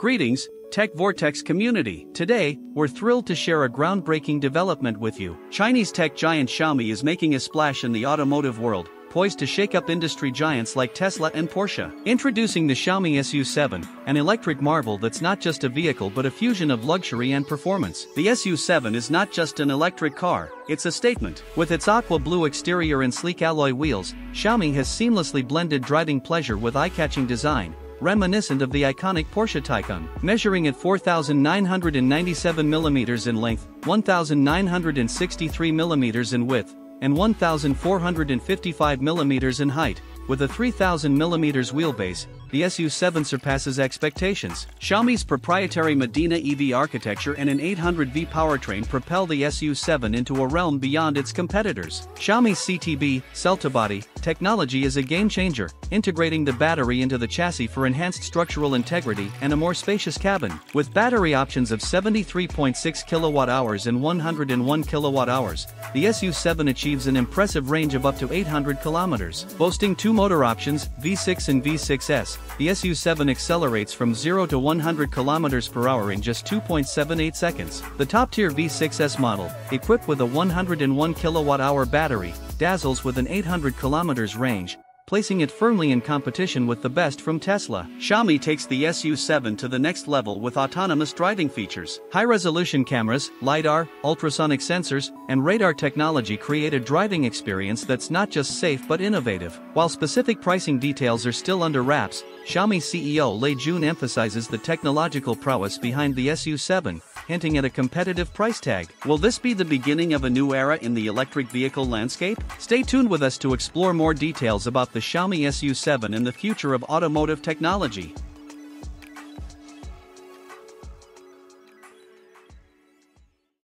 Greetings, Tech Vortex community. Today, we're thrilled to share a groundbreaking development with you. Chinese tech giant Xiaomi is making a splash in the automotive world, poised to shake up industry giants like Tesla and Porsche. Introducing the Xiaomi SU7, an electric marvel that's not just a vehicle but a fusion of luxury and performance. The SU7 is not just an electric car, it's a statement. With its aqua blue exterior and sleek alloy wheels, Xiaomi has seamlessly blended driving pleasure with eye-catching design, reminiscent of the iconic Porsche Taycan. Measuring at 4,997mm in length, 1,963mm in width, and 1,455mm in height, with a 3,000mm wheelbase, the SU7 surpasses expectations. Xiaomi's proprietary Modena EV architecture and an 800V powertrain propel the SU7 into a realm beyond its competitors. Xiaomi's CTB, cell-to-body, technology is a game-changer, integrating the battery into the chassis for enhanced structural integrity and a more spacious cabin. With battery options of 73.6 kWh and 101 kWh, the SU7 achieves an impressive range of up to 800 km. Boasting two motor options, V6 and V6S, the SU7 accelerates from 0 to 100 km per hour in just 2.78 seconds. The top-tier V6S model, equipped with a 101 kWh battery, dazzles with an 800 km range, placing it firmly in competition with the best from Tesla. Xiaomi takes the SU7 to the next level with autonomous driving features. High-resolution cameras, LiDAR, ultrasonic sensors, and radar technology create a driving experience that's not just safe but innovative. While specific pricing details are still under wraps, Xiaomi CEO Lei Jun emphasizes the technological prowess behind the SU7, hinting at a competitive price tag. Will this be the beginning of a new era in the electric vehicle landscape? Stay tuned with us to explore more details about the Xiaomi SU7 and the future of automotive technology.